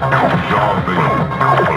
don't jump Zombie.